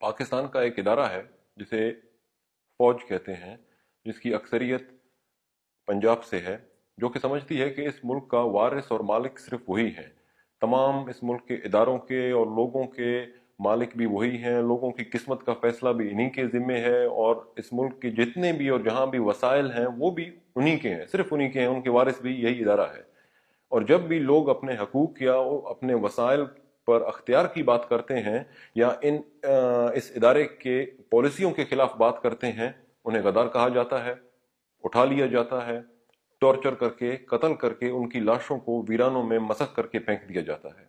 پاکستان کا ایک ادارہ ہے جسے فوج کہتے ہیں، جس کی اکثریت پنجاب سے ہے، جو کہ سمجھتی ہے کہ اس ملک کا وارث اور مالک صرف وہی ہیں تمام اس ملک کے اداروں کے اور لوگوں کے مالک بھی وہی ہیں، لوگوں کی قسمت کا فیصلہ بھی انہی کے ذمے ہے اور اس ملک کے جتنے بھی اور جہاں بھی وسائل ہیں، وہ بھی انہی کے ہیں، صرف انہی کے ہیں۔ ان کے وارث بھی یہی ادارہ ہے۔ اور جب بھی لوگ اپنے حقوق یا اپنے وسائل پر اختیار کی بات کرتے ہیں یا ان اس ادارے کے پالیسیوں کے خلاف بات کرتے ہیں، انہیں غدار کہا جاتا ہے، اٹھا لیا جاتا ہے ٹارچر کر کے، قتل کر کے ان کی لاشوں کو ویرانوں میں مسخ کر کے پھینک دیا جاتا ہے۔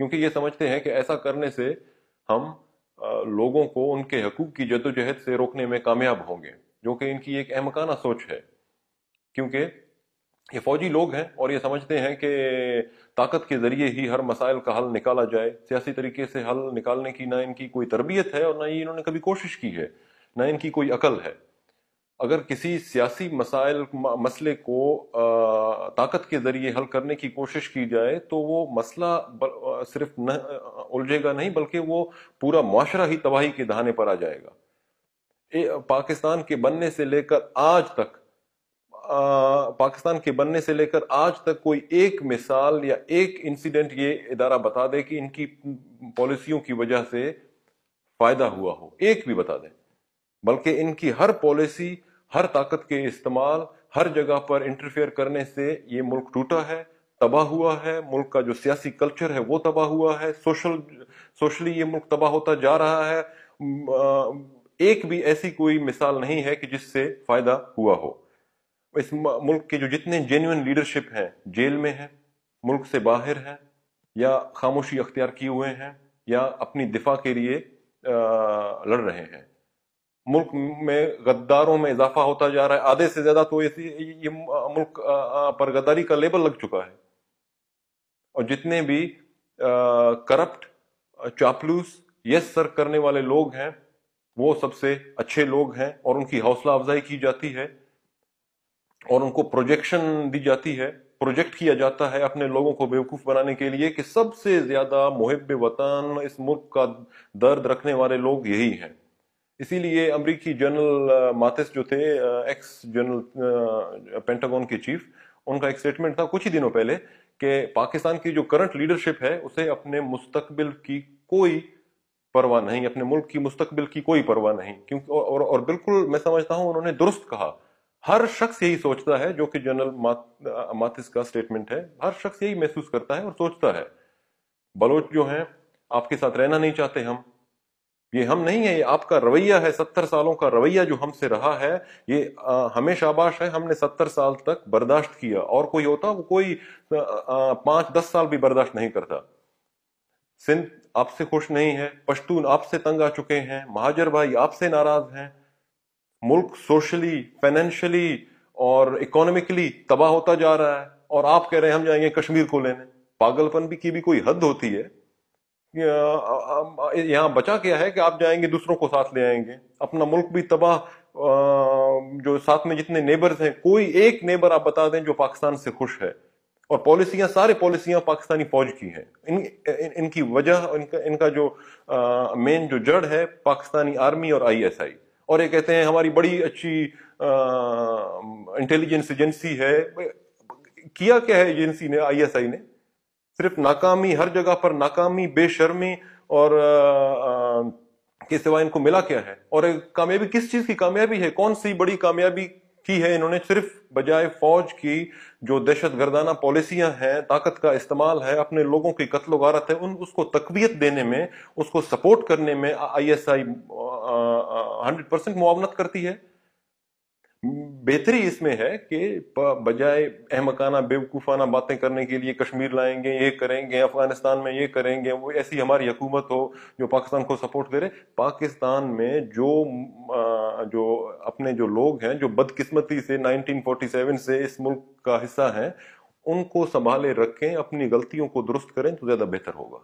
کیونکہ یہ سمجھتے ہیں کہ ایسا کرنے سے ہم لوگوں کو ان کے حقوق کی جد و جہد سے روکنے میں کامیاب ہوں گے، جو کہ ان کی ایک احمکانہ سوچ ہے۔ کیونکہ یہ فوجی لوگ ہیں اور یہ سمجھتے ہیں کہ طاقت کے ذریعے ہی ہر مسائل کا حل نکالا جائے، سیاسی طریقے سے حل نکالنے کی نہ ان کی کوئی تربیت ہے اور نہ ہی انہوں نے کبھی کوشش کی ہے، نہ ان کی کوئی عقل ہے۔ اگر کسی سیاسی مسائل، مسئلے کو طاقت کے ذریعے حل کرنے کی کوشش کی جائے تو وہ مسئلہ صرف نہ، الجھے گا نہیں بلکہ وہ پورا معاشرہ ہی تباہی کے دہانے پر آ جائے گا۔ پاکستان کے بننے سے لے کر آج تک پاکستان کے بننے سے لے کر آج تک کوئی ایک مثال یا ایک انسیڈنٹ یہ ادارہ بتا دے کہ ان کی پالیسیوں کی وجہ سے فائدہ ہوا ہو۔ ایک بھی بتا دیں۔ بلکہ ان کی ہر پالیسی، ہر طاقت کے استعمال، ہر جگہ پر انٹرفیئر کرنے سے یہ ملک ٹوٹا ہے، تباہ ہوا ہے۔ ملک کا جو سیاسی کلچر ہے وہ تباہ ہوا ہے۔ سوشل، سوشلی یہ ملک تباہ ہوتا جا رہا ہے۔ ایک بھی ایسی کوئی مثال نہیں ہے کہ جس سے فائدہ ہوا ہو۔ اس ملک کے جو جتنے جینوئن لیڈرشپ ہیں، جیل میں ہیں، ملک سے باہر ہیں، یا خاموشی اختیار کیے ہوئے ہیں، یا اپنی دفاع کے لیے لڑ رہے ہیں۔ ملک میں غداروں میں اضافہ ہوتا جا رہا ہے۔ آدھے سے زیادہ تو یہ ملک پر غداری کا لیبل لگ چکا ہے۔ اور جتنے بھی کرپٹ چاپلوس یس سر کرنے والے لوگ ہیں، وہ سب سے اچھے لوگ ہیں اور ان کی حوصلہ افزائی کی جاتی ہے۔ اور ان کو پروجیکشن دی جاتی ہے پروجیکٹ کیا جاتا ہے اپنے لوگوں کو بیوقوف بنانے کے لیے کہ سب سے زیادہ محب وطن اس ملک کا درد رکھنے والے لوگ یہی ہیں۔ اسی لیے امریکی جنرل ماتس جو تھے ایکس جنرل پینٹاگون کے چیف ان کا ایک سٹیٹمنٹ تھا کچھ ہی دنوں پہلے کہ پاکستان کی جو کرنٹ لیڈرشپ ہے اسے اپنے مستقبل کی کوئی پرواہ نہیں اپنے ملک کی مستقبل کی کوئی پرواہ نہیں۔ کیونکہ اور, اور بالکل میں سمجھتا ہوں انہوں نے درست کہا۔ ہر شخص یہی سوچتا ہے جو کہ جنرل ماتس کا سٹیٹمنٹ ہے۔ ہر شخص یہی محسوس کرتا ہے اور سوچتا ہے۔ بلوچ جو ہیں، آپ کے ساتھ رہنا نہیں چاہتے ہم۔ یہ ہم نہیں ہے یہ آپ کا رویہ ہے۔ ستر سالوں کا رویہ جو ہم سے رہا ہے، یہ ہمیں شاباش ہے۔ ہم نے ستر سال تک برداشت کیا۔ اور کوئی ہوتا، وہ کوئی پانچ، دس سال بھی برداشت نہیں کرتا۔ سندھ آپ سے خوش نہیں ہے، پشتون آپ سے تنگ آ چکے ہیں۔ مہاجر بھائی آپ سے ناراض ہیں۔ ملک سوشلی فائنینشلی اور اکانومکلی تباہ ہوتا جا رہا ہے اور آپ کہہ رہے ہیں ہم جائیں گے کشمیر کو لینے۔ پاگل پن بھی کی بھی کوئی حد ہوتی ہے؟ یہاں بچا کیا ہے کہ آپ جائیں گے دوسروں کو ساتھ لے آئیں گے؟ اپنا ملک بھی تباہ جو ساتھ میں جتنے نیبرز ہیں، کوئی ایک نیبر آپ بتا دیں جو پاکستان سے خوش ہے۔ اور پالیسیاں، سارے پالیسیاں پاکستانی فوج کی ہیں۔ ان ان کی وجہ، ان کا جو مین جو جڑ ہے، پاکستانی آرمی اور آئی ایس آئی اور یہ کہتے ہیں ہماری بڑی اچھی انٹیلیجنس ایجنسی ہے۔ کیا کیا ہے ایجنسی نے، آئی ایس آئی نے؟ صرف ناکامی، ہر جگہ پر ناکامی، بے شرمی اور کے سوائے ان کو ملا کیا ہے؟ اور کامیابی کس چیز کی کامیابی ہے؟ کون سی بڑی کامیابی کی ہے انہوں نے صرف بجائے فوج کی جو دہشت گردانہ پالیسیاں ہیں، طاقت کا استعمال ہے، اپنے لوگوں کی قتل و غارت ہے، ان، اس کو تقویت دینے میں، اس کو سپورٹ کرنے میں I S I hundred percent معاونت کرتی ہے۔ بہتری اس میں ہے کہ بجائے احمقانہ، بیوقوفانہ باتیں کرنے کے لیے کشمیر لائیں گے، یہ کریں گے، افغانستان میں یہ کریں گے، وہ ایسی ہماری حکومت ہو جو پاکستان کو سپورٹ کرے۔ پاکستان میں جو جو اپنے جو لوگ ہیں، جو بدقسمتی سے نائنٹین فورٹی سیون سے اس ملک کا حصہ ہیں، ان کو سنبھالے رکھیں، اپنی غلطیوں کو درست کریں تو زیادہ بہتر ہوگا۔